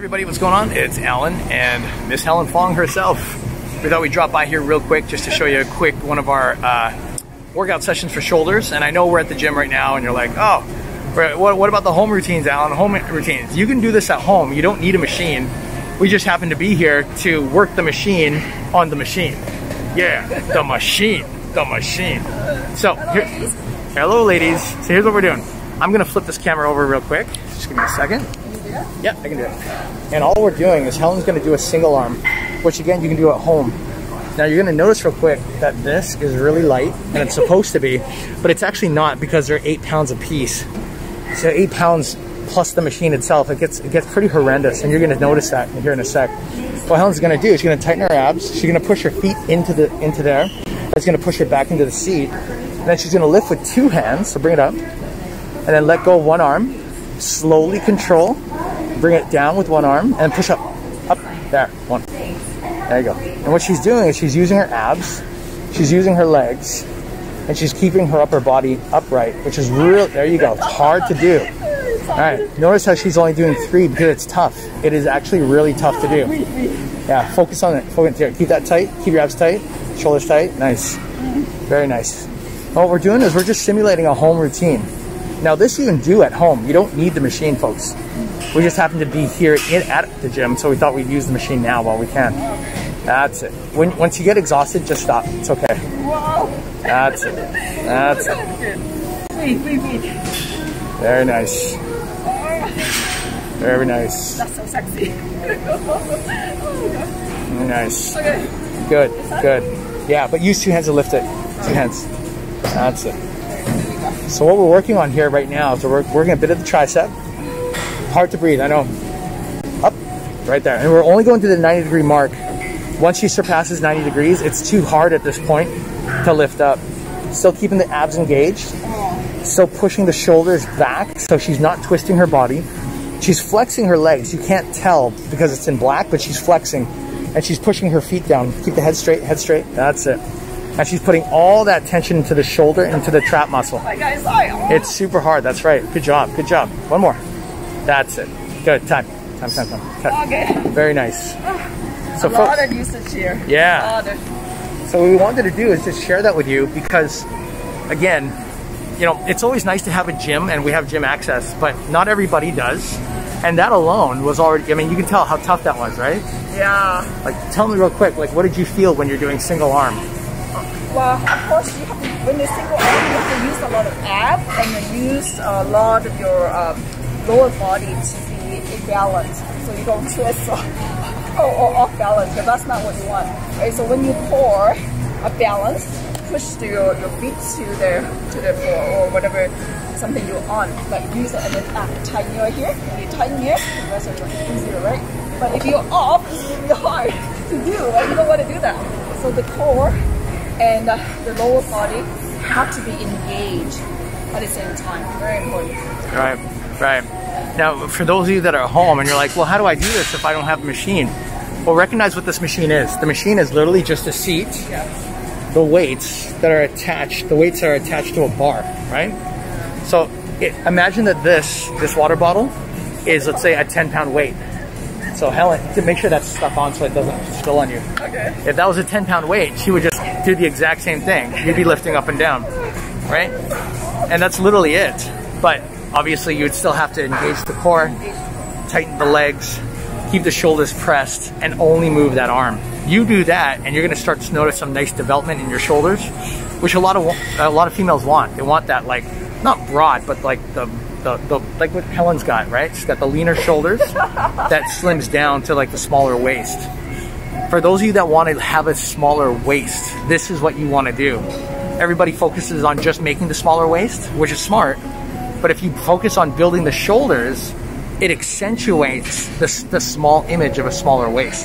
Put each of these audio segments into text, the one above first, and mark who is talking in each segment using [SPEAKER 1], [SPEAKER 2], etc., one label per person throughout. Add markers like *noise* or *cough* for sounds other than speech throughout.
[SPEAKER 1] everybody, what's going on? It's Allan and Miss Helen Fong herself. We thought we'd drop by here real quick just to show you a quick one of our uh, workout sessions for shoulders. And I know we're at the gym right now and you're like, oh, what, what about the home routines, Allan? Home routines. You can do this at home. You don't need a machine. We just happen to be here to work the machine on the machine. Yeah, the machine, the machine. So, here, hello ladies. So here's what we're doing. I'm gonna flip this camera over real quick. Just give me a second. Yeah, I can do it. And all we're doing is Helen's gonna do a single arm, which again, you can do at home. Now you're gonna notice real quick that this is really light, and it's supposed to be, but it's actually not because they're eight pounds a piece. So eight pounds plus the machine itself, it gets it gets pretty horrendous, and you're gonna notice that here in a sec. What Helen's gonna do is she's gonna tighten her abs, she's gonna push her feet into the into there, that's gonna push her back into the seat, and then she's gonna lift with two hands, so bring it up, and then let go one arm, slowly control, bring it down with one arm, and push up, up, there, one. There you go. And what she's doing is she's using her abs, she's using her legs, and she's keeping her upper body upright, which is real, there you go, it's hard to do. All right, notice how she's only doing three because it's tough. It is actually really tough to do. Yeah, focus on it, focus here, keep that tight, keep your abs tight, shoulders tight, nice, very nice. What we're doing is we're just simulating a home routine. Now this you can do at home. You don't need the machine, folks. We just happen to be here in, at the gym, so we thought we'd use the machine now while we can. That's it. When, once you get exhausted, just stop. It's okay. That's it. That's it. Very nice. Very nice.
[SPEAKER 2] That's so sexy.
[SPEAKER 1] Very nice.
[SPEAKER 2] Okay.
[SPEAKER 1] Good, good. Yeah, but use two hands to lift it. Two hands. That's it. So what we're working on here right now is we're working a bit of the tricep. Hard to breathe, I know. Up, right there. And we're only going to the 90 degree mark. Once she surpasses 90 degrees, it's too hard at this point to lift up. Still keeping the abs engaged. Still pushing the shoulders back so she's not twisting her body. She's flexing her legs. You can't tell because it's in black, but she's flexing. And she's pushing her feet down. Keep the head straight, head straight. That's it. And she's putting all that tension into the shoulder, into the trap muscle.
[SPEAKER 2] My guys, sorry.
[SPEAKER 1] It's super hard. That's right. Good job. Good job. One more. That's it. Good. Time. Time, time, time. Cut.
[SPEAKER 2] Okay.
[SPEAKER 1] Very nice. So,
[SPEAKER 2] A lot
[SPEAKER 1] folks,
[SPEAKER 2] of usage here.
[SPEAKER 1] Yeah.
[SPEAKER 2] A lot of-
[SPEAKER 1] so what we wanted to do is just share that with you because, again, you know, it's always nice to have a gym and we have gym access, but not everybody does. And that alone was already, I mean, you can tell how tough that was, right?
[SPEAKER 2] Yeah.
[SPEAKER 1] Like, tell me real quick, like, what did you feel when you're doing single arm?
[SPEAKER 2] Well, of course, you have to, when you're single you have to use a lot of abs and then use a lot of your um, lower body to be in balance, so you don't *laughs* twist or, or, or off balance. Because that's not what you want. Right? So when you pour a balance, push to your, your feet to the to the floor or whatever something you're on. Like use it and then ah, tighten your here. When you tighten here, the rest of is easier, right? But if you're off, it's really hard to do. Right? You don't want to do that. So the core and uh, the lower body have to be engaged at the same time. Very important.
[SPEAKER 1] Right, right. Now, for those of you that are home and you're like, well, how do I do this if I don't have a machine? Well, recognize what this machine is. The machine is literally just a seat,
[SPEAKER 2] Yeah.
[SPEAKER 1] the weights that are attached, the weights are attached to a bar, right? So it, imagine that this, this water bottle is, let's say, a 10 pound weight. So Helen, to make sure that's stuff on so it doesn't spill on you.
[SPEAKER 2] Okay.
[SPEAKER 1] If that was a 10 pound weight, she would just do the exact same thing. You'd be lifting up and down, right? And that's literally it. But obviously you would still have to engage the core, tighten the legs, keep the shoulders pressed, and only move that arm. You do that, and you're gonna start to notice some nice development in your shoulders, which a lot of a lot of females want. They want that like not broad, but like the the, the like what Helen's got, right? She's got the leaner shoulders that slims down to like the smaller waist. For those of you that want to have a smaller waist, this is what you want to do. Everybody focuses on just making the smaller waist, which is smart. But if you focus on building the shoulders, it accentuates the, the small image of a smaller waist.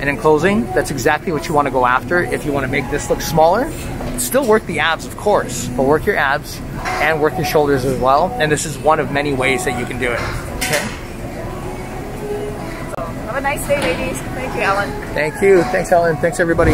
[SPEAKER 1] And in closing, that's exactly what you want to go after if you want to make this look smaller. Still work the abs, of course, but work your abs and work your shoulders as well. And this is one of many ways that you can do it. Okay?
[SPEAKER 2] Nice day, ladies. Thank you, Ellen.
[SPEAKER 1] Thank you. Thanks, Helen. Thanks, everybody.